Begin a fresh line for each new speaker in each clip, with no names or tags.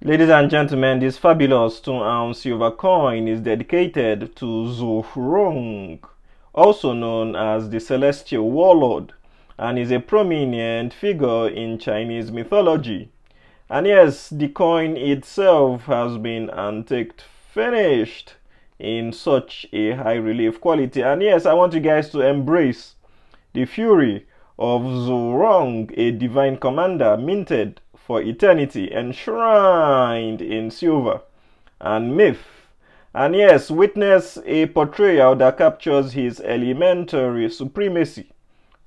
Ladies and gentlemen, this fabulous 2 ounce silver coin is dedicated to Zhurong, also known as the Celestial Warlord, and is a prominent figure in Chinese mythology. And yes, the coin itself has been antiqued finished in such a high relief quality. And yes, I want you guys to embrace the fury of Zhurong, a divine commander minted for eternity, enshrined in silver and myth. And yes, witness a portrayal that captures his elementary supremacy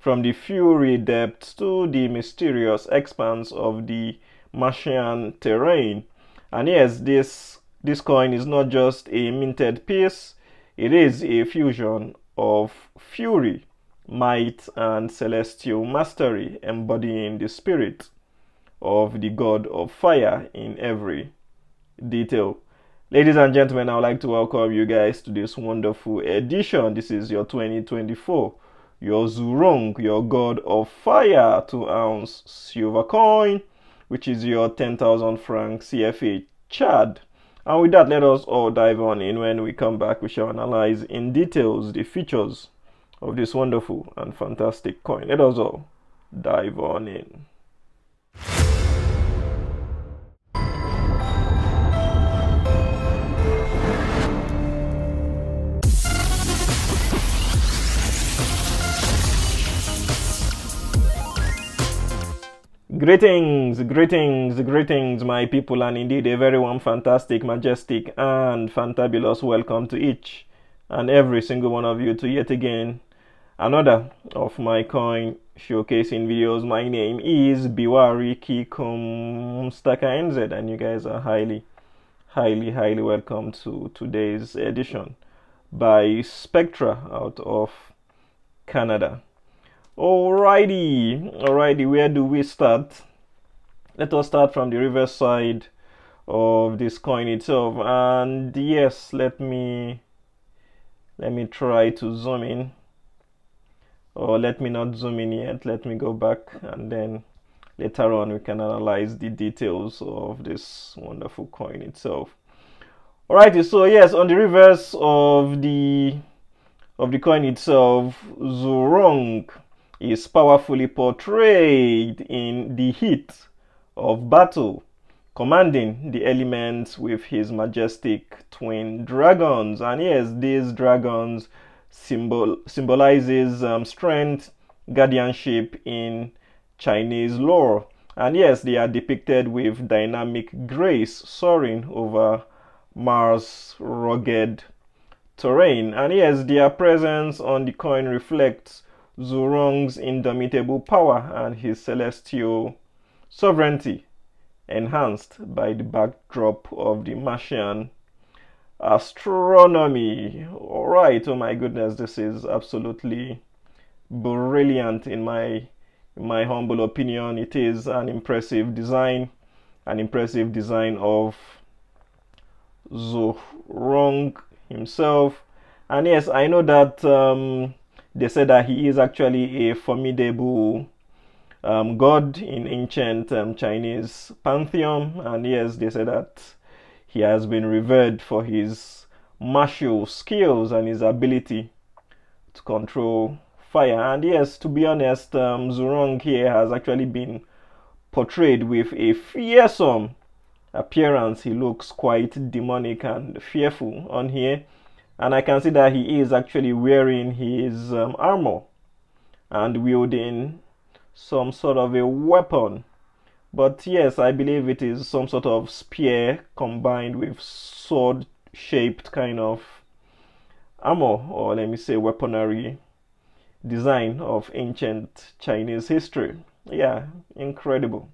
from the fury depths to the mysterious expanse of the Martian terrain. And yes, this this coin is not just a minted piece, it is a fusion of fury, might, and celestial mastery embodying the spirit of the God of fire in every detail. Ladies and gentlemen, I would like to welcome you guys to this wonderful edition. This is your 2024, your Zhurong, your God of fire 2 ounce silver coin, which is your 10,000 franc CFA CHAD. And with that, let us all dive on in. When we come back, we shall analyze in details the features of this wonderful and fantastic coin. Let us all dive on in. Greetings, greetings, greetings, my people, and indeed a very warm, fantastic, majestic, and fantabulous welcome to each and every single one of you to yet again another of my coin showcasing videos. My name is Biwari Kikum Staka NZ, and you guys are highly, highly, highly welcome to today's edition by Spectra out of Canada. Alrighty, alrighty, where do we start? Let us start from the reverse side of this coin itself. And yes, let me let me try to zoom in. Or let me not zoom in yet. Let me go back and then later on we can analyze the details of this wonderful coin itself. Alrighty, so yes, on the reverse of the of the coin itself, Zhurong is powerfully portrayed in the heat of battle, commanding the elements with his majestic twin dragons. And yes, these dragons symbol symbolizes um, strength, guardianship in Chinese lore. And yes, they are depicted with dynamic grace soaring over Mars' rugged terrain. And yes, their presence on the coin reflects Zhurong's indomitable power and his celestial sovereignty, enhanced by the backdrop of the Martian astronomy. Alright, oh my goodness, this is absolutely brilliant in my in my humble opinion. It is an impressive design, an impressive design of Zhurong himself. And yes, I know that um, they said that he is actually a formidable um, god in ancient um, Chinese pantheon. And yes, they said that he has been revered for his martial skills and his ability to control fire. And yes, to be honest, um, Zhurong here has actually been portrayed with a fearsome appearance. He looks quite demonic and fearful on here and I can see that he is actually wearing his um, armor and wielding some sort of a weapon but yes I believe it is some sort of spear combined with sword shaped kind of armor or let me say weaponry design of ancient Chinese history. Yeah incredible.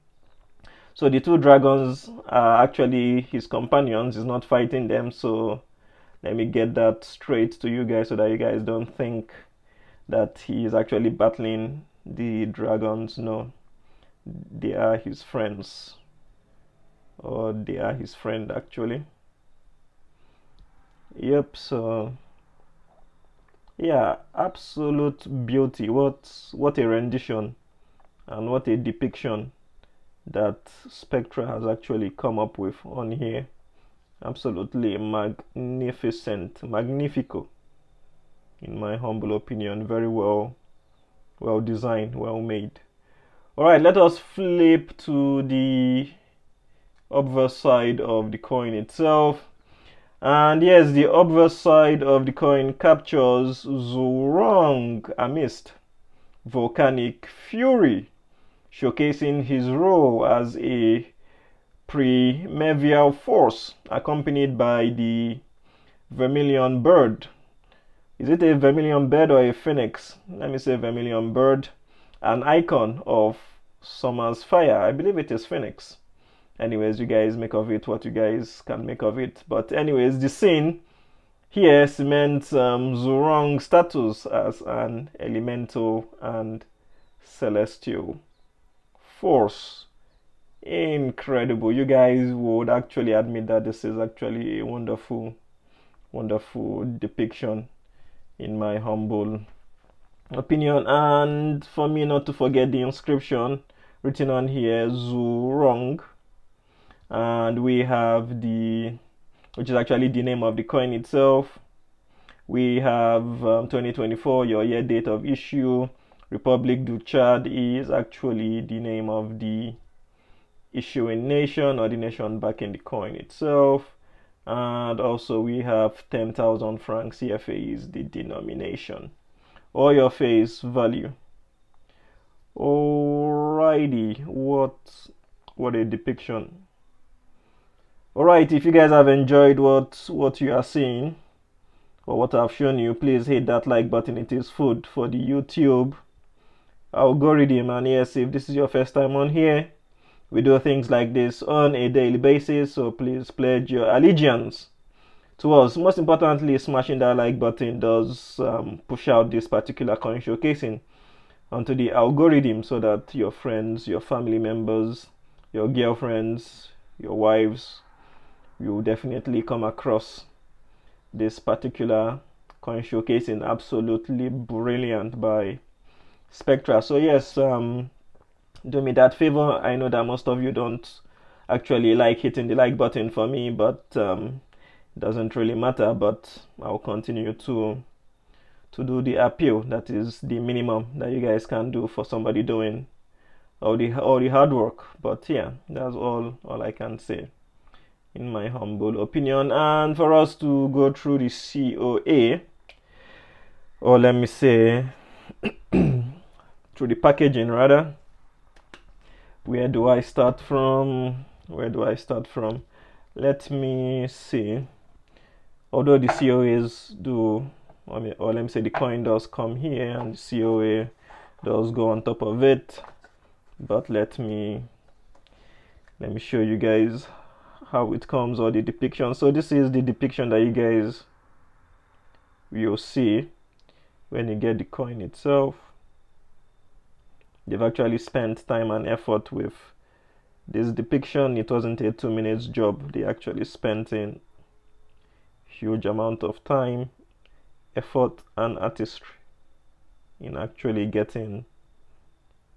So the two dragons are actually his companions. He's not fighting them so let me get that straight to you guys so that you guys don't think that he is actually battling the dragons no they are his friends or they are his friend actually yep so yeah absolute beauty what what a rendition and what a depiction that Spectra has actually come up with on here. Absolutely magnificent, magnifico, in my humble opinion. Very well, well designed, well made. All right, let us flip to the obverse side of the coin itself. And yes, the obverse side of the coin captures Zhurong amidst volcanic fury, showcasing his role as a primeval force accompanied by the vermilion bird. Is it a vermilion bird or a phoenix? Let me say vermilion bird, an icon of summer's fire. I believe it is phoenix. Anyways you guys make of it what you guys can make of it. But anyways the scene here cements um, Zhurong's status as an elemental and celestial force. Incredible. You guys would actually admit that this is actually a wonderful wonderful depiction in my humble opinion and for me not to forget the inscription written on here Zhurong and we have the which is actually the name of the coin itself. We have um, 2024 your year date of issue. Republic du chad is actually the name of the issuing nation or the nation backing the coin itself. And also we have 10,000 francs CFA is the denomination or your face value alrighty what what a depiction Alright, if you guys have enjoyed what, what you are seeing or what I've shown you, please hit that like button. It is food for the YouTube algorithm. And yes, if this is your first time on here, we do things like this on a daily basis. So please pledge your allegiance to us. Most importantly, smashing that like button does um, push out this particular coin showcasing onto the algorithm so that your friends, your family members, your girlfriends, your wives, you will definitely come across this particular coin showcasing absolutely brilliant by Spectra. So yes, um, do me that favor. I know that most of you don't actually like hitting the like button for me, but um, doesn't really matter. But I'll continue to to do the appeal. That is the minimum that you guys can do for somebody doing all the all the hard work. But yeah, that's all all I can say in my humble opinion. And for us to go through the COA, or let me say, through the packaging rather, where do I start from? Where do I start from? Let me see. Although the COAs do, I mean, or let me say the coin does come here and the COA does go on top of it. But let me let me show you guys how it comes or the depiction. So this is the depiction that you guys will see when you get the coin itself. They've actually spent time and effort with this depiction. It wasn't a two minutes job they actually spent in huge amount of time effort and artistry in actually getting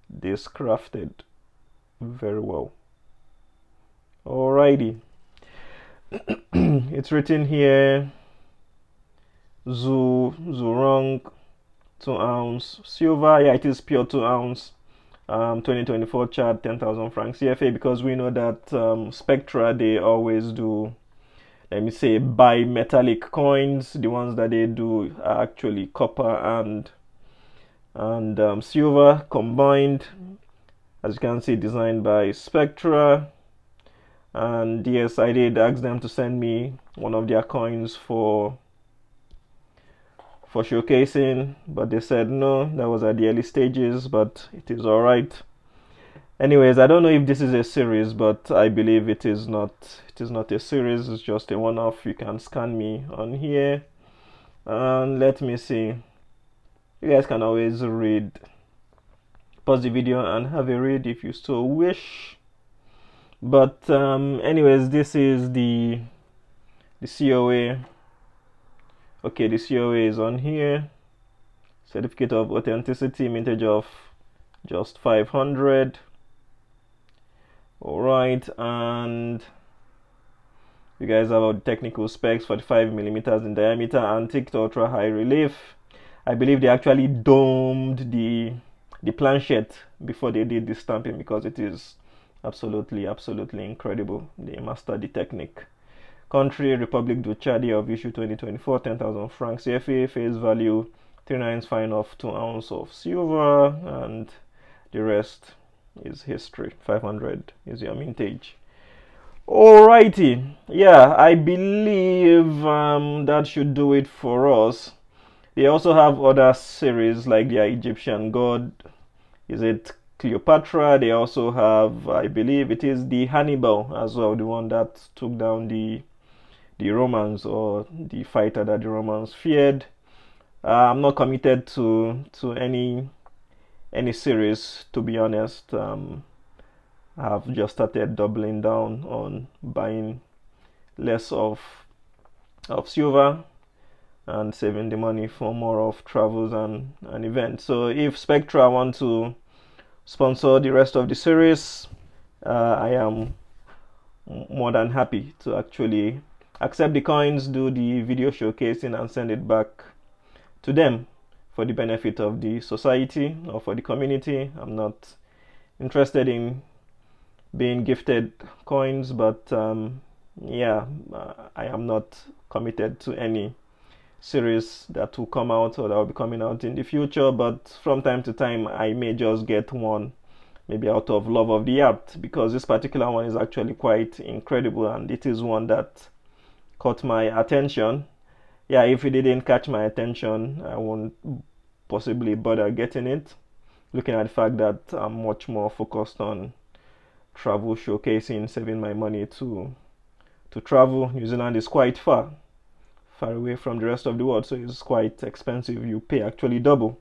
this crafted very well Alrighty. it's written here Zu Zhurong 2 ounce silver. Yeah, it is pure 2 ounce. Um, 2024 Chad 10,000 francs CFA because we know that um, Spectra they always do let me say bimetallic coins the ones that they do are actually copper and and um, silver combined. As you can see designed by Spectra. And yes i did ask them to send me one of their coins for for showcasing but they said no that was at the early stages but it is all right anyways i don't know if this is a series but i believe it is not it is not a series. It's just a one-off. You can scan me on here and let me see. You guys can always read pause the video and have a read if you so wish. But um, anyways this is the the COA okay the COA is on here. Certificate of authenticity mintage of just 500 all right and you guys have the technical specs 45 millimeters in diameter antique ultra high relief. I believe they actually domed the the planchet before they did the stamping because it is absolutely absolutely incredible they mastered the technique. Country republic du Chad of issue 2024 10000 francs cfa face value 39 fine of 2 ounce of silver and the rest is history. 500 is your mintage. Alrighty. Yeah i believe um, that should do it for us. They also have other series like the egyptian god. Is it cleopatra? They also have i believe it is the hannibal as well the one that took down the the romans or the fighter that the romans feared. Uh, i'm not committed to to any any series to be honest um, I've just started doubling down on buying less of of silver and saving the money for more of travels and, and events. So if Spectra want to sponsor the rest of the series, uh, I am more than happy to actually accept the coins, do the video showcasing and send it back to them for the benefit of the society or for the community. I'm not interested in being gifted coins, but um, yeah, I am not committed to any series that will come out or that will be coming out in the future. But from time to time, I may just get one, maybe out of love of the art, because this particular one is actually quite incredible and it is one that caught my attention yeah, if it didn't catch my attention, I won't possibly bother getting it. Looking at the fact that I'm much more focused on travel showcasing, saving my money to to travel. New Zealand is quite far, far away from the rest of the world, so it's quite expensive. You pay actually double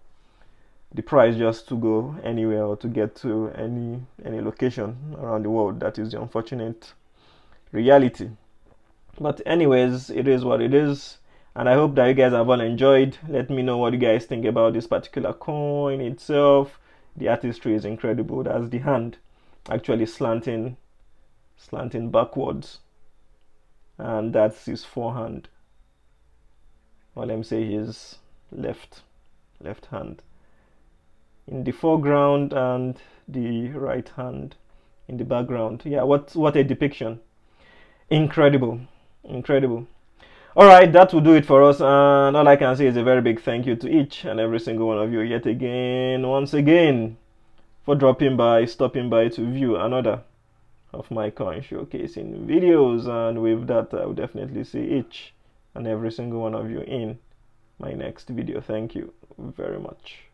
the price just to go anywhere or to get to any any location around the world. That is the unfortunate reality. But anyways, it is what it is and i hope that you guys have all enjoyed. Let me know what you guys think about this particular coin itself. The artistry is incredible. That's the hand actually slanting slanting backwards. And that's his forehand. Or let me say his left left hand. In the foreground and the right hand in the background. Yeah what what a depiction. Incredible. Incredible all right that will do it for us. And all i can say is a very big thank you to each and every single one of you yet again once again for dropping by stopping by to view another of my coin showcasing videos. And with that i will definitely see each and every single one of you in my next video. Thank you very much